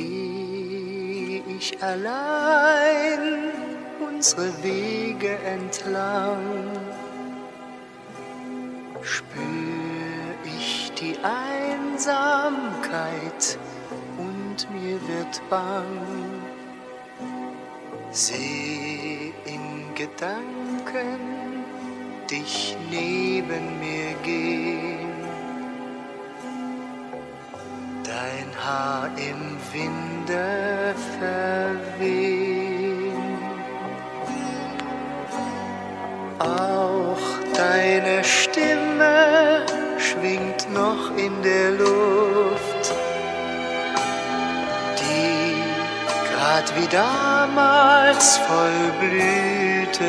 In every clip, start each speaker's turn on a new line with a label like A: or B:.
A: ich allein unsere Wege entlang, spür ich die Einsamkeit und mir wird bang. Seh in Gedanken dich neben mir gehen, Haar im Winde verwehen. Auch deine Stimme schwingt noch in der Luft, die grad wie damals voll Blütenduft.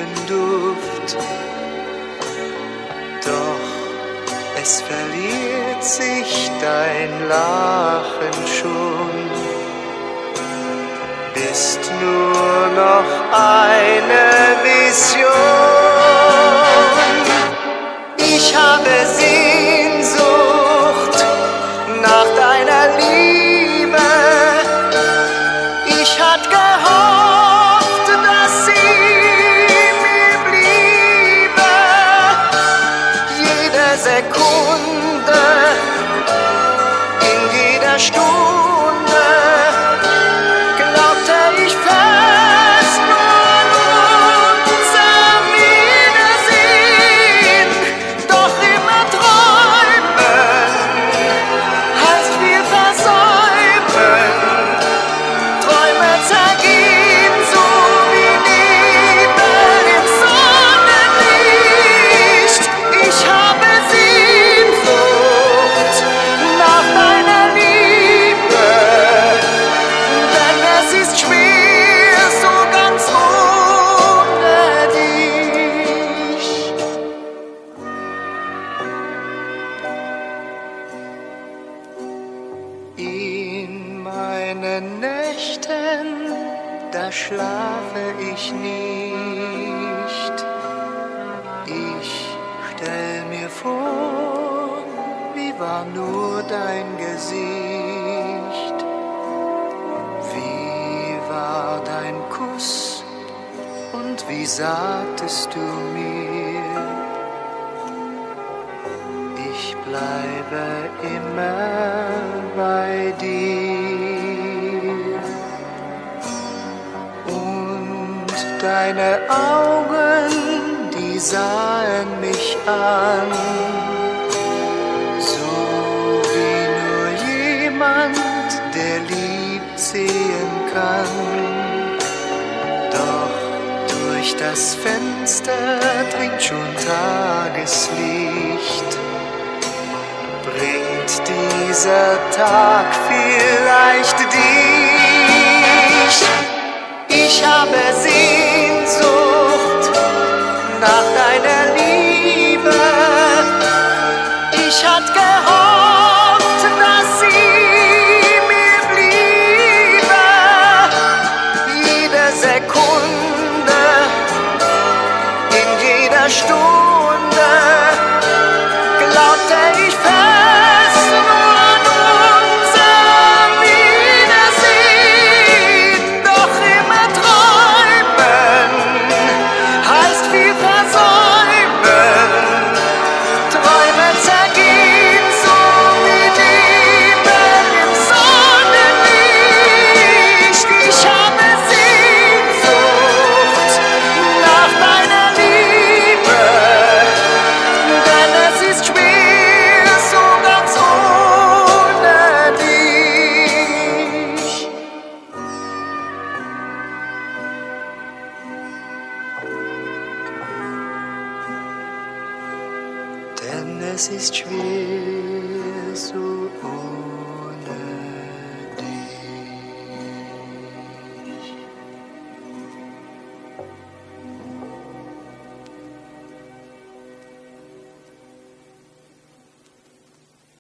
A: Es verliert sich dein Lachen schon, bist nur noch eine Vision. Ich habe Sehnsucht cool. Nächten, da schlafe ich nicht. Ich stell mir vor, wie war nur dein Gesicht. Wie war dein Kuss und wie sagtest du mir, ich bleibe immer deine Augen, die sahen mich an, so wie nur jemand, der liebt, sehen kann. Doch durch das Fenster dringt schon Tageslicht bringt dieser Tag vielleicht dich. Ich habe Sehnsucht Denn es ist schwer so ohne